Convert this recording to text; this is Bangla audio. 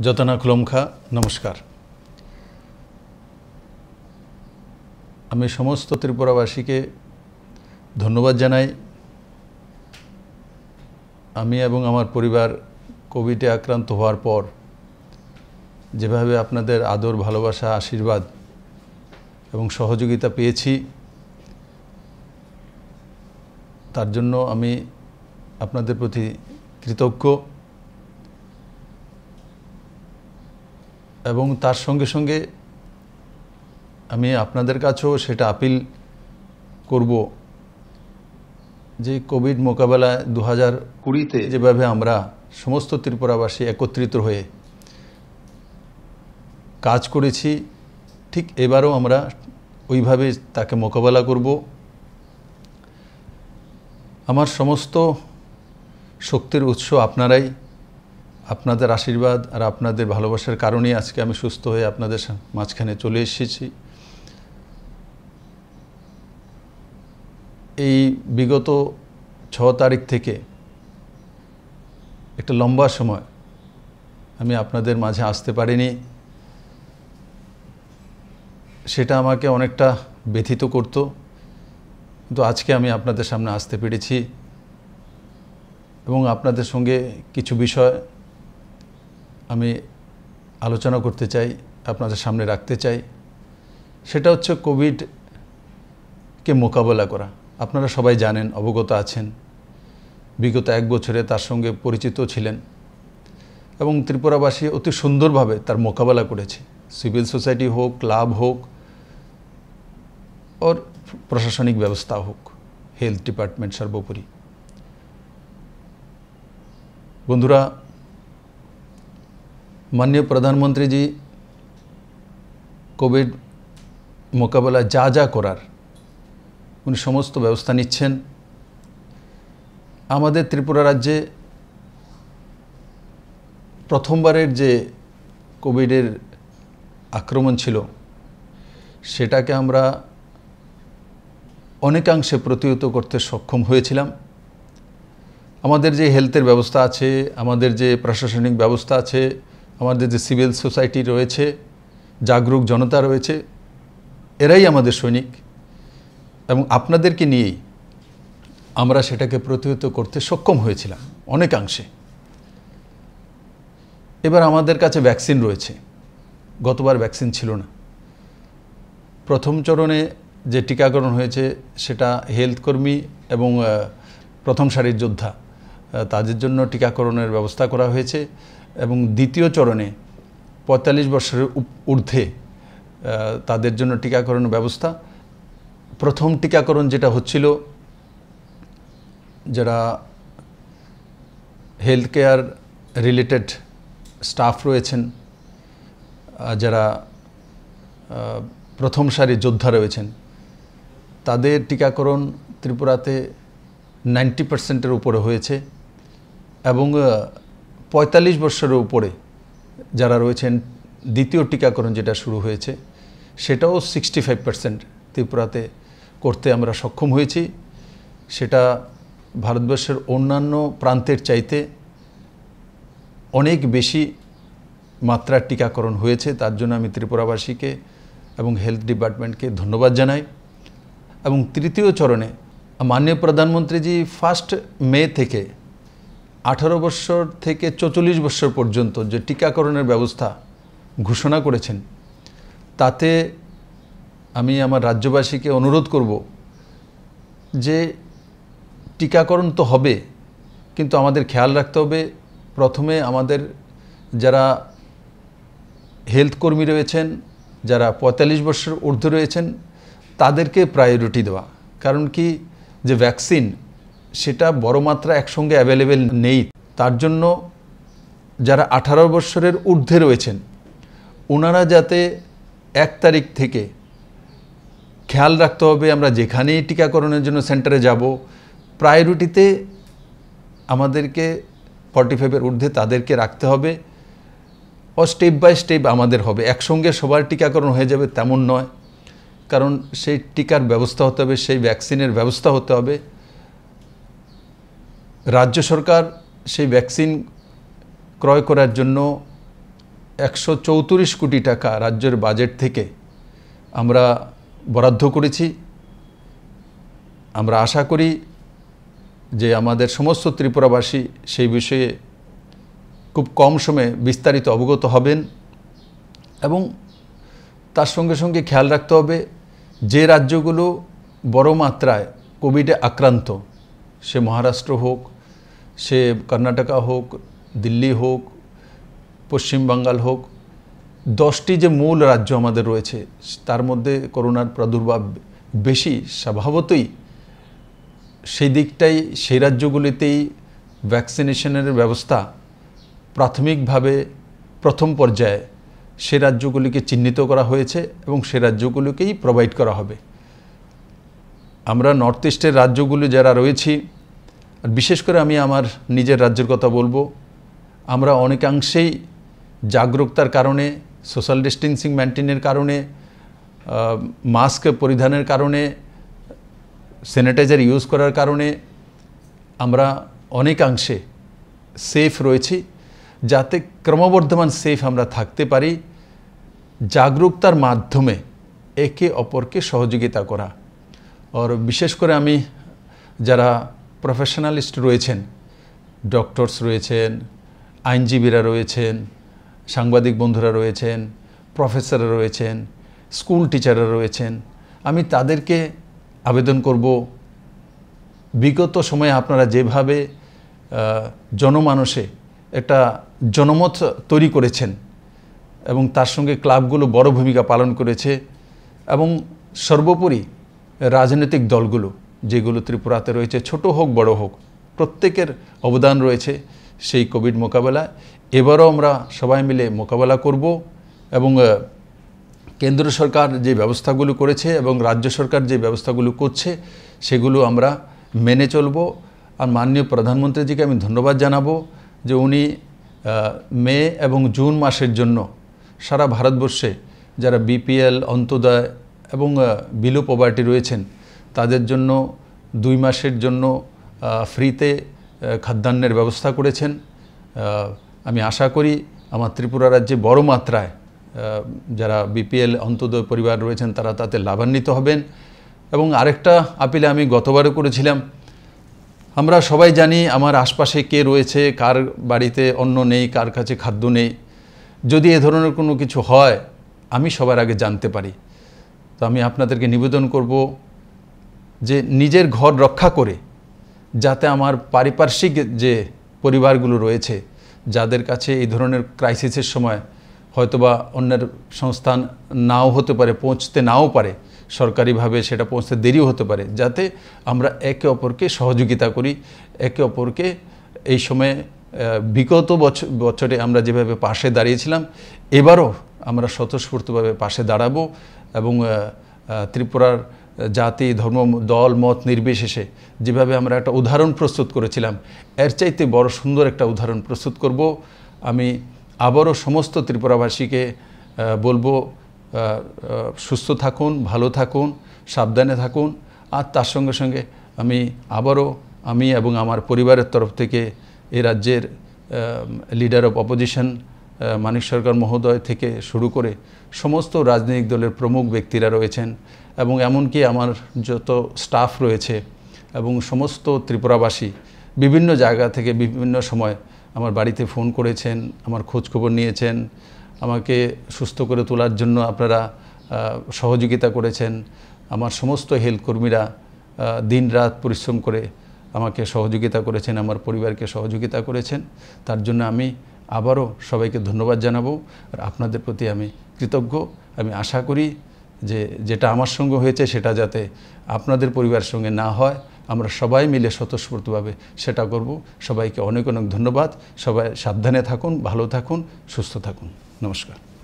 যতনা খুলমখা, নমস্কার। আমি সমস্ত ত্রিপুরাবাসীকে ধন্যবাদ জানাই। আমি এবং আমার পরিবার কোভিডে আক্রান্ত হওয়ার পর যেভাবে আপনাদের আদর, ভালোবাসা, আশীর্বাদ এবং সহযোগিতা পেয়েছি, তার জন্য আমি আপনাদের প্রতি কৃতজ্ঞ। এবং তার সঙ্গে সঙ্গে আমি আপনাদের কাছেও সেটা আপিল করব যে কোভিড মোকাবেলায় দু হাজার কুড়িতে যেভাবে আমরা সমস্ত ত্রিপুরাবাসী একত্রিত হয়ে কাজ করেছি, ঠিক এবারও আমরা ওইভাবে তাকে মোকাবেলা করব। আমার সমস্ত শক্তির উৎস আপনারাই আপনাদের আশীর্বাদ আর আপনাদের ভালোবাসার কারণেই আজকে আমি সুস্থ হয়ে আপনাদের মাঝখানে চলে এসেছি। এই বিগত ছ তারিখ থেকে একটা লম্বা সময় আমি আপনাদের মাঝে আসতে পারিনি। সেটা আমাকে অনেকটা ব্যথিত করতো। কিন্তু আজকে আমি আপনাদের সামনে আসতে পেরেছি এবং আপনাদের সঙ্গে কিছু বিষয় আমি আলোচনা করতে চাই, আপনাদের সামনে রাখতে চাই। সেটা হচ্ছে কোভিডকে মোকাবেলা করা। আপনারা সবাই জানেন, অবগত আছেন। বিগত এক বছরে তার সঙ্গে পরিচিত ছিলেন এবং ত্রিপুরাবাসী অতি সুন্দরভাবে তার মোকাবেলা করেছে। সিভিল সোসাইটি হোক, ক্লাব হোক, ওর প্রশাসনিক ব্যবস্থা হোক, হেলথ ডিপার্টমেন্ট সর্বোপরি। বন্ধুরা মাননীয় প্রধানমন্ত্রীজি কোভিড মোকাবেলা যা যা করার উনি সমস্ত ব্যবস্থা নিচ্ছেন আমাদের ত্রিপুরা রাজ্যে প্রথমবারের যে কোভিডের আক্রমণ ছিল সেটাকে আমরা অনেকাংশে প্রতিহত করতে সক্ষম হয়েছিলাম আমাদের যে হেলথের ব্যবস্থা আছে আমাদের যে প্রশাসনিক ব্যবস্থা আছে আমাদের যে সিভিল সোসাইটি রয়েছে, জাগরুক জনতা রয়েছে, এরাই আমাদের সৈনিক এবং আপনাদেরকে নিয়েই আমরা সেটাকে প্রতিহত করতে সক্ষম হয়েছিলাম অনেকাংশে। এবার আমাদের কাছে ভ্যাকসিন রয়েছে। গতবার ভ্যাকসিন ছিল না। প্রথম চরণে যে টিকাকরণ হয়েছে সেটা হেলথ কর্মী এবং প্রথম সারির যোদ্ধা তাদের জন্য টিকাকরণের ব্যবস্থা করা হয়েছে। এবং দ্বিতীয় চরণে পঁয়তাল্লিশ বছরের ঊর্ধ্বে তাদের জন্য টিকাকরণ ব্যবস্থা। প্রথম টিকাকরণ যেটা হচ্ছিল, যারা হেলথ কেয়ার রিলেটেড স্টাফ রয়েছেন যারা প্রথম সারির যোদ্ধা রয়েছেন, তাদের টিকাকরণ ত্রিপুরাতে নাইনটি পার্সেন্টের উপরে হয়েছে এবং পঁয়তাল্লিশ বছরের উপরে যারা রয়েছেন, দ্বিতীয় টিকাকরণ যেটা শুরু হয়েছে, সেটাও সিক্সটি ফাইভ পার্সেন্ট ত্রিপুরাতে করতে আমরা সক্ষম হয়েছি। সেটা ভারতবর্ষের অন্যান্য প্রান্তের চাইতে অনেক বেশি মাত্রার টিকাকরণ হয়েছে। তার জন্য আমি ত্রিপুরাবাসীকে এবং হেলথ ডিপার্টমেন্টকে ধন্যবাদ জানাই। এবং তৃতীয় চরণে মাননীয় প্রধানমন্ত্রীজি ফার্স্ট মে থেকে আঠারো বছর থেকে চৌচল্লিশ বছর পর্যন্ত যে টিকাকরণের ব্যবস্থা ঘোষণা করেছেন, তাতে আমি আমার রাজ্যবাসীকে অনুরোধ করব যে টিকাকরণ তো হবে, কিন্তু আমাদের খেয়াল রাখতে হবে। প্রথমে আমাদের যারা হেলথ কর্মী রয়েছেন, যারা পঁয়তাল্লিশ বছর ঊর্ধ্বে রয়েছেন, তাদেরকে প্রায়োরিটি দেওয়া। কারণ কি? যে ভ্যাকসিন সেটা বড় মাত্রা একসঙ্গে অ্যাভেলেবেল নেই। তার জন্য যারা আঠারো বছরের ঊর্ধ্বে রয়েছেন ওনারা যাতে এক তারিখ থেকে খেয়াল রাখতে হবে, আমরা যেখানেই টিকাকরণের জন্য সেন্টারে যাব, প্রায়োরিটিতে আমাদেরকে ফর্টি ফাইভের ঊর্ধ্বে তাদেরকে রাখতে হবে। ও স্টেপ বাই স্টেপ আমাদের হবে। একসঙ্গে সবার টিকাকরণ হয়ে যাবে তেমন নয়। কারণ সেই টিকার ব্যবস্থা হতে হবে, সেই ভ্যাকসিনের ব্যবস্থা হতে হবে। রাজ্য সরকার সেই ভ্যাকসিন ক্রয় করার জন্য একশো চৌত্রিশ কোটি টাকা রাজ্যের বাজেট থেকে আমরা বরাদ্দ করেছি। আমরা আশা করি যে আমাদের সমস্ত ত্রিপুরাবাসী সেই বিষয়ে খুব কম সময়ে বিস্তারিত অবগত হবেন এবং তার সঙ্গে সঙ্গে খেয়াল রাখতে হবে যে রাজ্যগুলো বড় মাত্রায় কোভিডে আক্রান্ত সে মহারাষ্ট্র হোক সে কর্ণাটকা হোক, দিল্লি হোক পশ্চিমবাঙ্গাল হোক, দশটি যে মূল রাজ্য আমাদের রয়েছে, তার মধ্যে করোনার প্রাদুর্ভাব বেশি স্বভাবতই সেই দিকটাই, সেই রাজ্যগুলিতেই ভ্যাকসিনেশনের ব্যবস্থা প্রাথমিকভাবে প্রথম পর্যায়ে সে রাজ্যগুলিকে চিহ্নিত করা হয়েছে এবং সে রাজ্যগুলিকেই প্রোভাইড করা হবে। আমরা নর্থ ইস্টের রাজ্যগুলি যারা রয়েছি আর বিশেষ করে আমি আমার নিজের রাজ্যের কথা বলব। আমরা অনেকাংশেই জাগরুকতার কারণে সোশ্যাল ডিস্টেন্সিং মেনটেনের কারণে মাস্ক পরিধানের কারণে স্যানিটাইজার ইউজ করার কারণে আমরা অনেকাংশে সেফ রয়েছি। যাতে ক্রমবর্ধমান সেফ আমরা থাকতে পারি জাগরুকতার মাধ্যমে একে অপরকে সহযোগিতা করা। আর বিশেষ করে আমি যারা প্রফেশনালিস্ট রয়েছেন, ডক্টরস রয়েছেন, আইনজীবীরা রয়েছেন, সাংবাদিক বন্ধুরা রয়েছেন, প্রফেসররা রয়েছেন, স্কুল টিচাররা রয়েছেন। আমি তাদেরকে আবেদন করব, বিগত সময়ে আপনারা যেভাবে জনমানসে একটা জনমত তৈরি করেছেন এবং তার সঙ্গে ক্লাবগুলো বড় ভূমিকা পালন করেছে এবং সর্বোপরি রাজনৈতিক দলগুলো। যেগুলো ত্রিপুরাতে রয়েছে, ছোট হোক, বড় হোক, প্রত্যেকের অবদান রয়েছে সেই কোভিড মোকাবেলায়। এবারও আমরা সবাই মিলে মোকাবেলা করব এবং কেন্দ্র সরকার যে ব্যবস্থাগুলো করেছে এবং রাজ্য সরকার যে ব্যবস্থাগুলো করছে সেগুলো আমরা মেনে চলব। আর মাননীয় প্রধানমন্ত্রীজিকে আমি ধন্যবাদ জানাব যে উনি মে এবং জুন মাসের জন্য সারা ভারতবর্ষে যারা বিপিএল, অন্তোদয় এবং বিলো পভার্টি রয়েছেন তাদের জন্য দুই মাসের জন্য ফ্রিতে খাদ্যান্নের ব্যবস্থা করেছেন। আমি আশা করি আমার ত্রিপুরা রাজ্যে বড় মাত্রায় যারা বিপিএল অন্তোদয় পরিবার রয়েছেন তারা তাতে লাভান্বিত হবেন। এবং আরেকটা আপিলে আমি গতবারও করেছিলাম, আমরা সবাই জানি আমার আশপাশে কে রয়েছে, কার বাড়িতে অন্ন নেই, কার কাছে খাদ্য নেই। যদি এ ধরনের কোনো কিছু হয়, আমি সবার আগে জানতে পারি। তো আমি আপনাদেরকে নিবেদন করব যে নিজের ঘর রক্ষা করে, যাতে আমার পারিপার্শ্বিক যে পরিবারগুলো রয়েছে, যাদের কাছে এই ধরনের ক্রাইসিসের সময় হয়তোবা অন্যের সংস্থান নাও হতে পারে, পৌঁছতে নাও পারে, সরকারিভাবে সেটা পৌঁছতে দেরিও হতে পারে, যাতে আমরা একে অপরকে সহযোগিতা করি, একে অপরকে এই সময়ে বিগত বছর বছরে আমরা যেভাবে পাশে দাঁড়িয়েছিলাম, এবারও আমরা স্বতঃস্ফূর্তভাবে পাশে দাঁড়াবো এবং ত্রিপুরার জাতি, ধর্ম, দল, মত নির্বিশেষে যেভাবে আমরা একটা উদাহরণ প্রস্তুত করেছিলাম, এর চাইতে বড় সুন্দর একটা উদাহরণ প্রস্তুত করব। আমি আবারও সমস্ত ত্রিপুরাবাসীকে বলব সুস্থ থাকুন, ভালো থাকুন, সাবধানে থাকুন। আর তার সঙ্গে সঙ্গে আমি আবারও আমি এবং আমার পরিবারের তরফ থেকে এ রাজ্যের leader of opposition Manik Sarkar মহোদয় থেকে শুরু করে সমস্ত রাজনৈতিক দলের প্রমুখ ব্যক্তিরা রয়েছেন এবং এমনকি আমার যত স্টাফ রয়েছে এবং সমস্ত ত্রিপুরাবাসী বিভিন্ন জায়গা থেকে বিভিন্ন সময় আমার বাড়িতে ফোন করেছেন, আমার খোঁজখবর নিয়েছেন, আমাকে সুস্থ করে তোলার জন্য আপনারা সহযোগিতা করেছেন। আমার সমস্ত হেলথ কর্মীরা দিন রাত পরিশ্রম করে আমাকে সহযোগিতা করেছেন, আমার পরিবারকে সহযোগিতা করেছেন। তার জন্য আমি আবারও সবাইকে ধন্যবাদ জানাব। আর আপনাদের প্রতি আমি কৃতজ্ঞ। আমি আশা করি যে যেটা আমার সঙ্গে হয়েছে সেটা যাতে আপনাদের পরিবারের সঙ্গে না হয়। আমরা সবাই মিলে স্বতঃস্ফূর্তভাবে সেটা করব। সবাইকে অনেক অনেক ধন্যবাদ। সবাই সাবধানে থাকুন, ভালো থাকুন, সুস্থ থাকুন। নমস্কার।